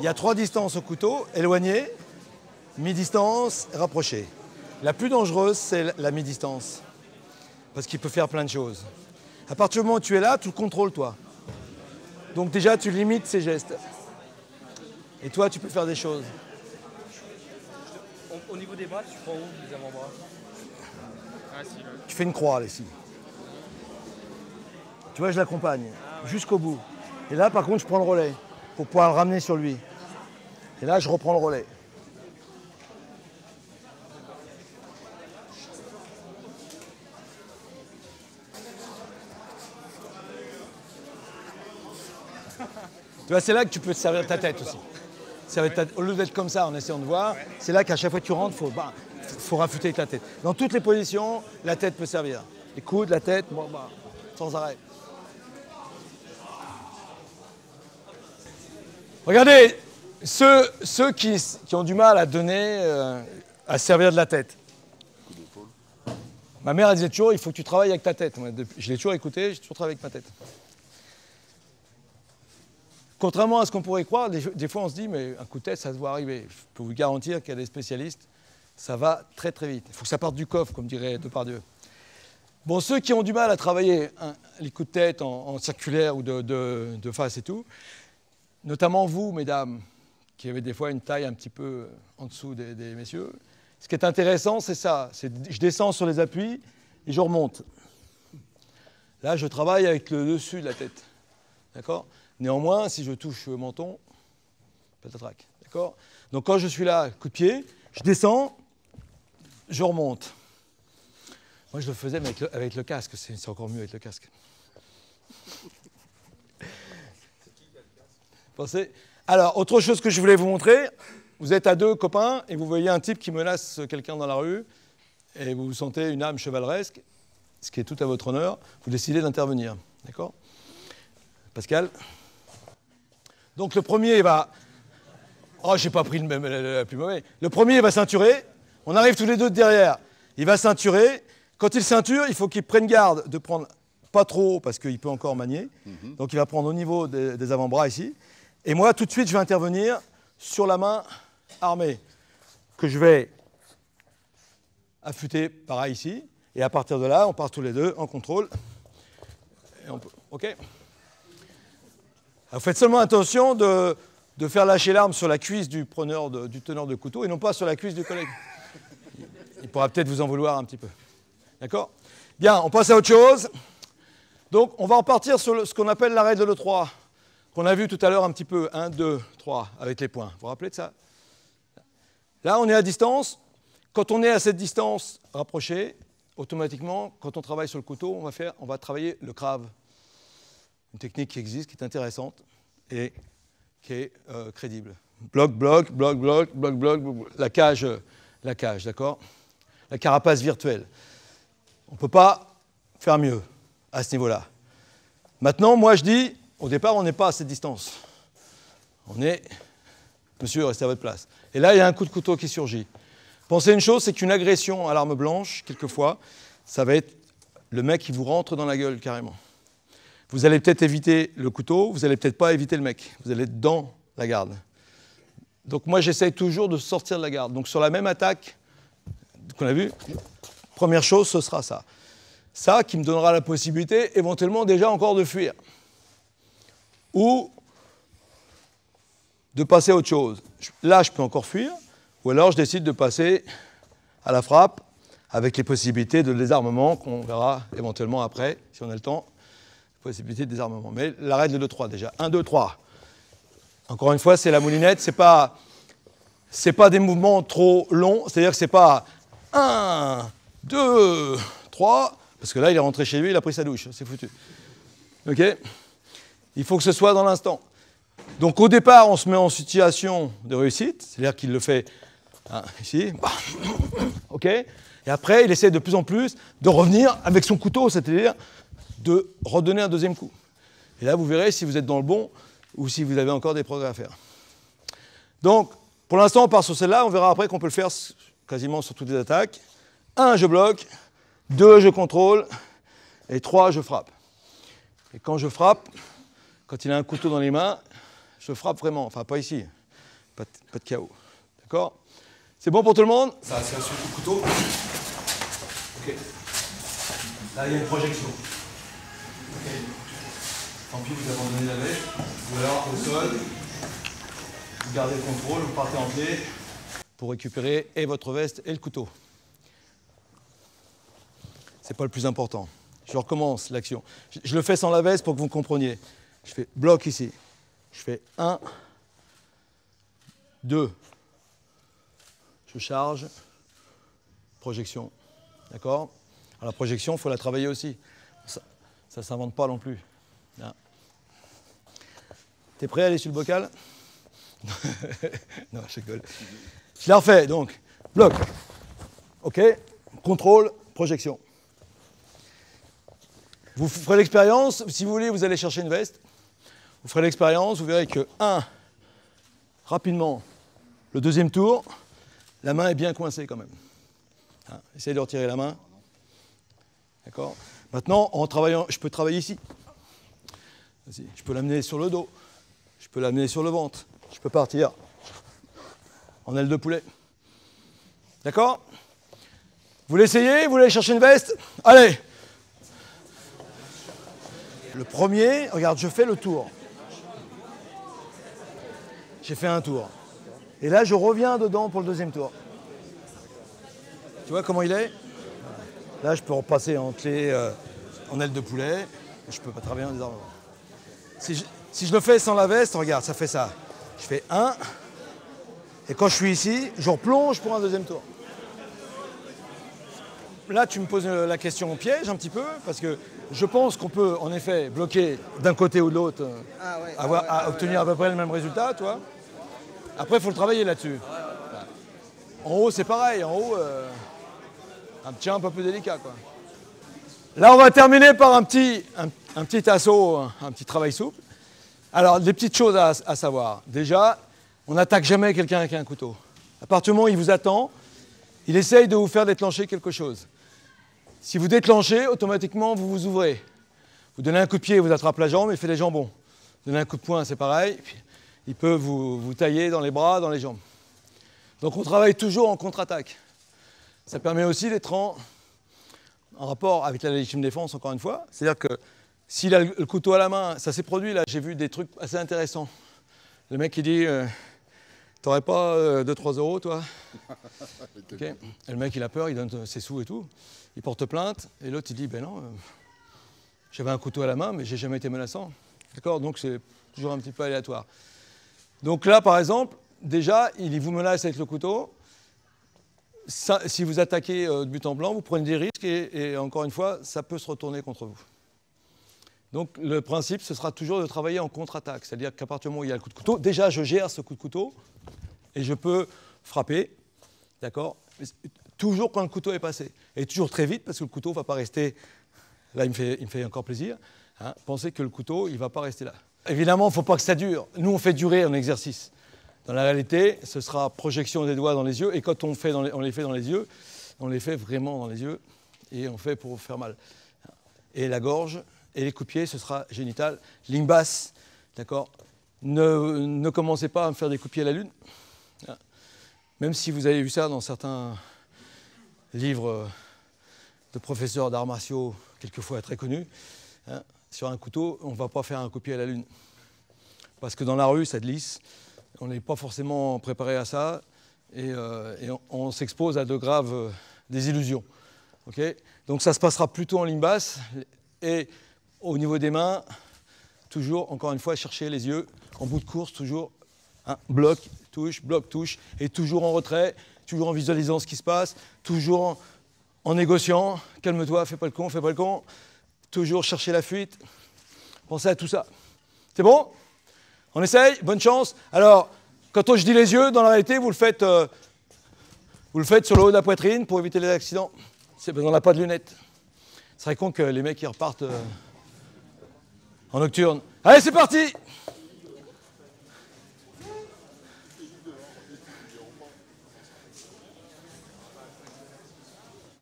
Il y a trois distances au couteau, éloigné, mi-distance, rapproché. La plus dangereuse, c'est la mi-distance. Parce qu'il peut faire plein de choses. À partir du moment où tu es là, tu le contrôles toi. Donc déjà, tu limites ses gestes. Et toi, tu peux faire des choses. Au, au niveau des bras, tu prends où les avant-bras? Ah si. Tu fais une croix ici. Tu vois, je l'accompagne jusqu'au bout. Et là, par contre, je prends le relais pour pouvoir le ramener sur lui. Et là, je reprends le relais. Tu vois, c'est là que tu peux te servir ta tête aussi. Au lieu d'être comme ça en essayant de voir, c'est là qu'à chaque fois que tu rentres, il faut, bah, faut la tête. Dans toutes les positions, la tête peut servir. Les coudes, la tête, bah, sans arrêt. Regardez, ceux, qui, ont du mal à donner, euh, à se servir de la tête. Ma mère elle disait toujours, il faut que tu travailles avec ta tête. Je l'ai toujours écouté, j'ai toujours travaillé avec ma tête. Contrairement à ce qu'on pourrait croire, des, fois on se dit, mais un coup de tête, ça se arriver. Je peux vous garantir qu'il y a des spécialistes, ça va très très vite. Il faut que ça parte du coffre, comme dirait Depardieu. Bon, ceux qui ont du mal à travailler hein, les coups de tête en, circulaire ou de face et tout, notamment vous, mesdames, qui avez des fois une taille un petit peu en dessous des, messieurs, ce qui est intéressant, c'est ça. je descends sur les appuis et je remonte. Là, je travaille avec le dessus de la tête. D'accord? Néanmoins, si je touche le menton, patatrac. D'accord? Donc quand je suis là, coup de pied, je descends, je remonte. Moi, je le faisais avec le, avec le casque, c'est c'est encore mieux avec le casque. Pensez. Alors, autre chose que je voulais vous montrer, vous êtes à deux copains et vous voyez un type qui menace quelqu'un dans la rue et vous sentez une âme chevaleresque, ce qui est tout à votre honneur, vous décidez d'intervenir. D'accord? Pascal? Donc le premier il va. Oh, j'ai pas pris le même, le, le plus mauvais. Le premier il va ceinturer. On arrive tous les deux de derrière. Il va ceinturer. Quand il ceinture, il faut qu'il prenne garde de prendre pas trop haut parce qu'il peut encore manier. Donc il va prendre au niveau des, des avant-bras ici. Et moi, tout de suite, je vais intervenir sur la main armée que je vais affûter pareil ici. Et à partir de là, on part tous les deux en contrôle. Et OK Alors, Faites seulement attention de, de faire lâcher l'arme sur la cuisse du, preneur du teneur de couteau et non pas sur la cuisse du collègue. Il- pourra peut-être vous en vouloir un petit peu. D'accord? Bien, on passe à autre chose. Donc, on va repartir sur ce qu'on appelle la règle de 3, qu'on a vu tout à l'heure un petit peu. 1, 2, 3, avec les points. Vous vous rappelez de ça? Là, on est à distance. Quand on est à cette distance rapprochée, automatiquement, quand on travaille sur le couteau, on va, faire, on va travailler le crave. Une technique qui existe, qui est intéressante et qui est euh, crédible. Bloc, bloc, bloc, bloc, bloc, bloc, bloc, la cage, euh, la cage, d'accord? La carapace virtuelle. On ne peut pas faire mieux à ce niveau-là. Maintenant, moi, je dis, au départ, on n'est pas à cette distance. On est, monsieur, restez à votre place. Et là, il y a un coup de couteau qui surgit. Pensez une chose, c'est qu'une agression à l'arme blanche, quelquefois, ça va être le mec qui vous rentre dans la gueule carrément. Vous allez peut-être éviter le couteau, vous allez peut-être pas éviter le mec. Vous allez être dans la garde. Donc moi, j'essaye toujours de sortir de la garde. Donc sur la même attaque qu'on a vue, première chose, ce sera ça. Ça qui me donnera la possibilité éventuellement déjà encore de fuir. Ou de passer à autre chose. Là, je peux encore fuir, ou alors je décide de passer à la frappe avec les possibilités de désarmement qu'on verra éventuellement après, si on a le temps, possibilité de désarmement. Mais la règle de 3 déjà. 1, 2, 3. Encore une fois, c'est la moulinette, c'est pas, pas des mouvements trop longs, c'est-à-dire que c'est pas 1, 2, 3, parce que là, il est rentré chez lui, il a pris sa douche, c'est foutu. OK? Il faut que ce soit dans l'instant. Donc au départ, on se met en situation de réussite, c'est-à-dire qu'il le fait hein, ici, bah, ok Et après, il essaie de plus en plus de revenir avec son couteau, c'est-à-dire de redonner un deuxième coup. Et là, vous verrez si vous êtes dans le bon ou si vous avez encore des progrès à faire. Donc, pour l'instant, on part sur celle-là, on verra après qu'on peut le faire quasiment sur toutes les attaques. Un, je bloque. Deux, je contrôle. Et trois, je frappe. Et quand je frappe, quand il a un couteau dans les mains, je frappe vraiment. Enfin, pas ici. pas de, pas de chaos. D'accord? C'est bon pour tout le monde? Ça, c'est un le couteau. Ok. Là, il y a une projection. Ok. Tant pis, vous abandonnez la veste. Ou alors, au sol, vous gardez le contrôle, vous partez en pied pour récupérer et votre veste et le couteau. C'est pas le plus important. Je recommence l'action. Je, je le fais sans la veste pour que vous compreniez. Je fais bloc ici. Je fais 1, 2. Je charge. Projection. D'accord? Alors la projection, il faut la travailler aussi. Ça ne s'invente pas non plus. T'es prêt à aller sur le bocal? Non, je rigole. Je la refais, donc. Bloc. OK? Contrôle, projection. Vous ferez l'expérience, si vous voulez, vous allez chercher une veste. Vous ferez l'expérience, vous verrez que, un, rapidement, le deuxième tour, la main est bien coincée quand même. Hein, essayez de retirer la main. D'accord Maintenant, en travaillant, je peux travailler ici. Je peux l'amener sur le dos. Je peux l'amener sur le ventre. Je peux partir en aile de poulet. D'accord Vous l'essayez Vous voulez chercher une veste? Allez Le premier, regarde, je fais le tour. J'ai fait un tour. Et là, je reviens dedans pour le deuxième tour. Tu vois comment il est? Là, je peux repasser en clé, euh, en aile de poulet. Je peux pas travailler en désarmement. Si je, si je le fais sans la veste, regarde, ça fait ça. Je fais un. Et quand je suis ici, je replonge pour un deuxième tour. Là, tu me poses la question au piège un petit peu, parce que je pense qu'on peut en effet bloquer d'un côté ou de l'autre, euh, Ah ouais. avoir, ah ouais, à ah ouais. obtenir à peu près le même résultat, toi. Après, il faut le travailler là-dessus. En haut, c'est pareil. En haut, euh, un petit un peu plus délicat, quoi. Là, on va terminer par un petit, un, un petit assaut, un, un petit travail souple. Alors, des petites choses à, à savoir. Déjà, on n'attaque jamais quelqu'un avec un couteau. À partir du moment où il vous attend, il essaye de vous faire déclencher quelque chose. Si vous déclenchez, automatiquement, vous vous ouvrez. Vous donnez un coup de pied, vous attrape la jambe et fait les jambons. Vous donnez un coup de poing, c'est pareil. Il peut vous, tailler dans les bras, dans les jambes. Donc on travaille toujours en contre-attaque. Ça permet aussi d'être en, rapport avec la légitime défense, encore une fois. C'est-à-dire que s'il a le, couteau à la main, ça s'est produit là, j'ai vu des trucs assez intéressants. Le mec qui dit euh, T'aurais pas 2-3 euros, toi? Ok. Et le mec, il a peur, il donne ses sous et tout. Il porte plainte. Et l'autre, il dit Ben non, euh, j'avais un couteau à la main, mais j'ai jamais été menaçant. D'accord? Donc c'est toujours un petit peu aléatoire. Donc là, par exemple, déjà, il vous menace avec le couteau. Ça, si vous attaquez euh, de but en blanc, vous prenez des risques et, et encore une fois, ça peut se retourner contre vous. Donc le principe, ce sera toujours de travailler en contre-attaque. C'est-à-dire qu'à partir du moment où il y a le coup de couteau, déjà je gère ce coup de couteau et je peux frapper, d'accord? Toujours quand le couteau est passé. Et toujours très vite, parce que le couteau ne va pas rester. Là, il me fait, encore plaisir. hein. Pensez que le couteau, il ne va pas rester là. Évidemment, il ne faut pas que ça dure. Nous, on fait durer un exercice. Dans la réalité, ce sera projection des doigts dans les yeux. Et quand on, les, on les fait dans les yeux, on les fait vraiment dans les yeux. Et on fait pour faire mal. Et la gorge, et les pied, ce sera génital. Ligne basse, d'accord ne, ne commencez pas à me faire des pied à la lune. Même si vous avez vu ça dans certains livres de professeurs d'arts martiaux, quelquefois très connus, hein, sur un couteau, on ne va pas faire un coup de pied à la lune. Parce que dans la rue, ça glisse. On n'est pas forcément préparé à ça. Et, euh, on, s'expose à de graves euh, désillusions. Donc ça se passera plutôt en ligne basse. Et au niveau des mains, toujours, encore une fois, chercher les yeux. En bout de course, toujours hein, bloc, touche, bloc, touche. Et toujours en retrait, toujours en visualisant ce qui se passe, toujours en, négociant. Calme-toi, fais pas le con, fais pas le con. Toujours chercher la fuite. Pensez à tout ça. C'est bon? On essaye? Bonne chance. Alors, quand je dis les yeux, dans la réalité, vous le faites, euh, vous le faites sur le haut de la poitrine pour éviter les accidents. C'est qu'on n'a pas de lunettes. Ce serait con que les mecs ils repartent euh, en nocturne. Allez, c'est parti